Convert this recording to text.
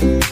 Bye.